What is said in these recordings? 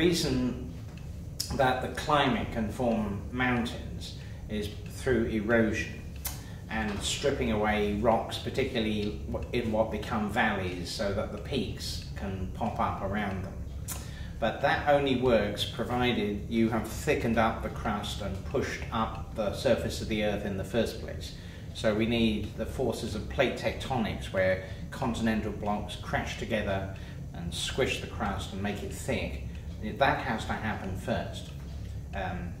reason that the climate can form mountains is through erosion and stripping away rocks, particularly in what become valleys, so that the peaks can pop up around them. But that only works provided you have thickened up the crust and pushed up the surface of the earth in the first place. So we need the forces of plate tectonics where continental blocks crash together and squish the crust and make it thick. That has to happen first. Um,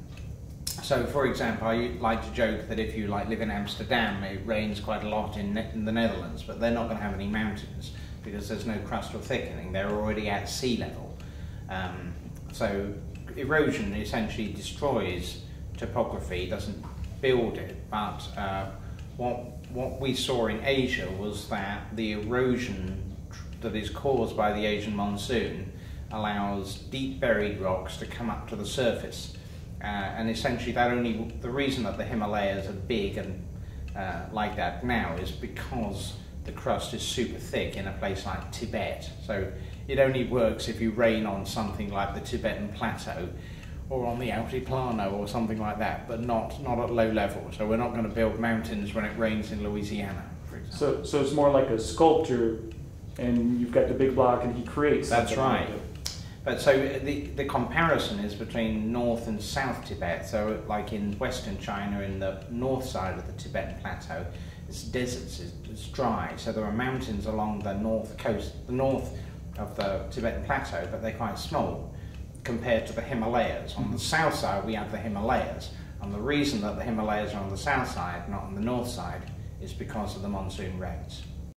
so, for example, I like to joke that if you like live in Amsterdam, it rains quite a lot in, in the Netherlands, but they're not going to have any mountains because there's no crustal thickening. They're already at sea level. Um, so, erosion essentially destroys topography, doesn't build it. But uh, what what we saw in Asia was that the erosion that is caused by the Asian monsoon allows deep buried rocks to come up to the surface uh, and essentially, that only the reason that the Himalayas are big and uh, like that now is because the crust is super thick in a place like Tibet. So it only works if you rain on something like the Tibetan Plateau or on the Altiplano or something like that, but not, not at low level. So we're not going to build mountains when it rains in Louisiana, for example. So, so it's more like a sculptor, and you've got the big block, and he creates. That's right. But so the, the comparison is between North and South Tibet. So like in Western China, in the north side of the Tibetan Plateau, it's deserts, it's dry. So there are mountains along the north coast, the north of the Tibetan Plateau, but they're quite small compared to the Himalayas. On the mm-hmm. south side, we have the Himalayas. And the reason that the Himalayas are on the south side, not on the north side, is because of the monsoon rains.